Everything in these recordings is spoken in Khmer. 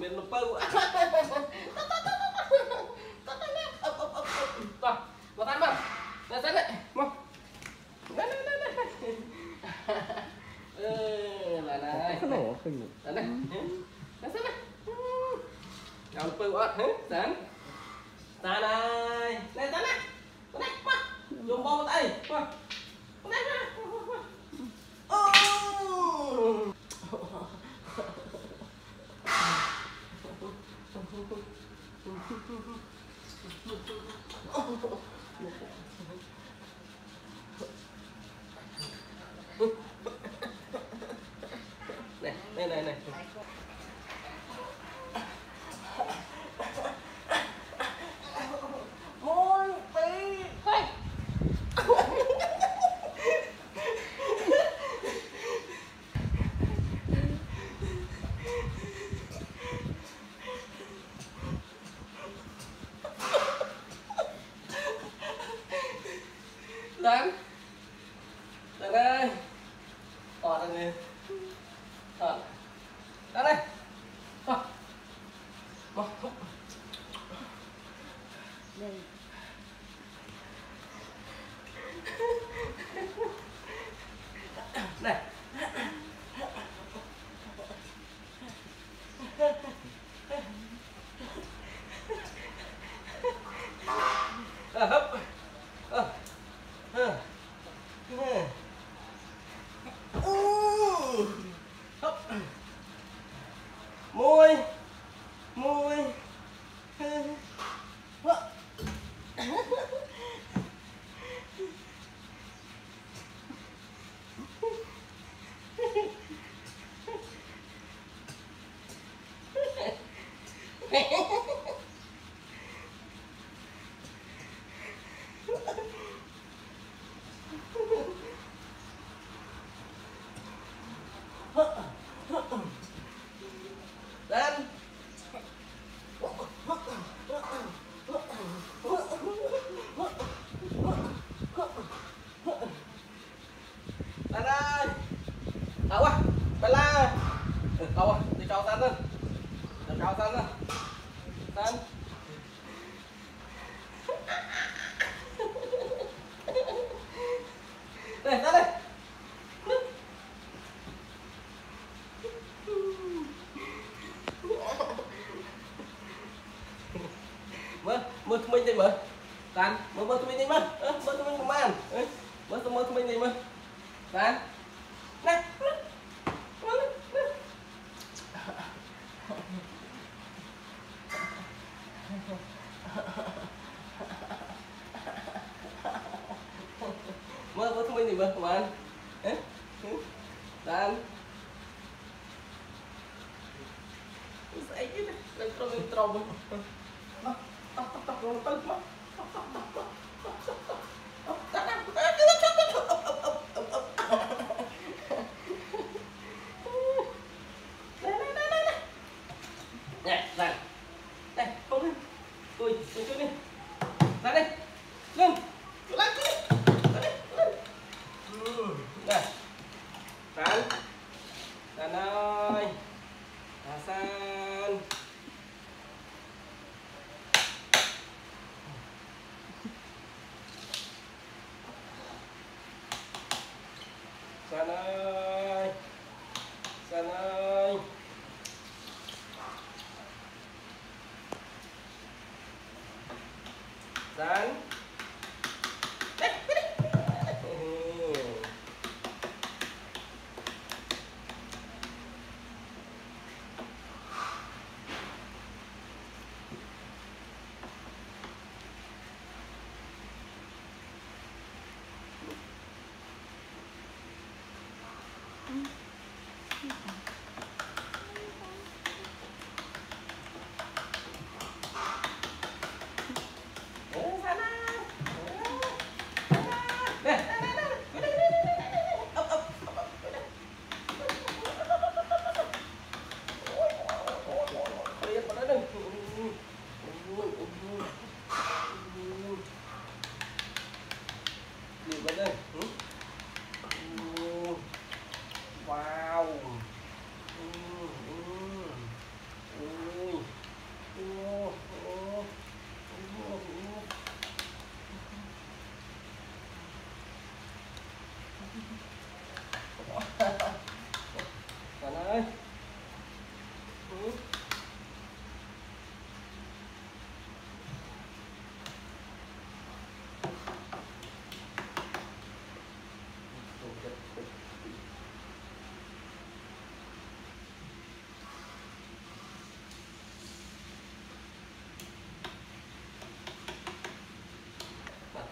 មានលពៅតោះមកតាមមកទៅទៅមកណែណែណែណែអឺឡានហើយខ្លោឃើញទៅណែទៅទៅយកលពៅអត់ហ៎សានសានហើយណែទៅណែទៅណែមកយំបងទៅអីមក やった。Nah, មើលមើលថ្មិញនេះមើលតានមើលមើលថ្មិញនេះមើលអឺមើលថ្មិញប្រហែលអឺមើលទៅមើលថ្មិញនេះមើលតានណែមើលមើលមើលមើលមើលថ្មិញនេះមើលប្រហែលអឺតានស្អីគេណាឡើងត្រង់នឹងត្រង់ Bye.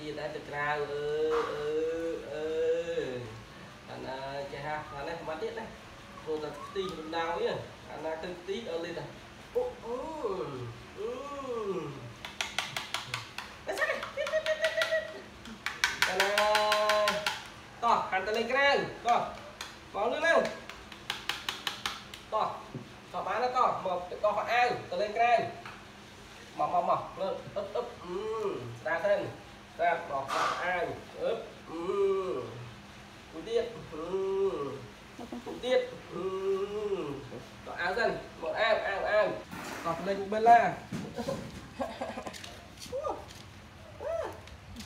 ទៀតដែរទៅក្រៅអឺអឺអឺអាណាចេះហាអានេះបាត់ទៀតណាព្រោះតែខ្ទីបណ្ដៅវាអាណាឃើញខ្ទីអត់លេតអូអូអឺអេសានេះអាណាតោះកាន់ទៅលេខក្រៅតោះបងលឿនទៅតោះតោះបានទៅតោះមកទៅកោះអាវទៅលេខក្រៅមកមកមកលើអឹបអឹបស្ដារសិន ដាប់ទៅស្ដាប់មកមកអាវអឹបអឺមួយទៀតអឺមួយទៀតអឺដល់អាវសិនមកអាវអាវអាវតោះលេងបិលឡា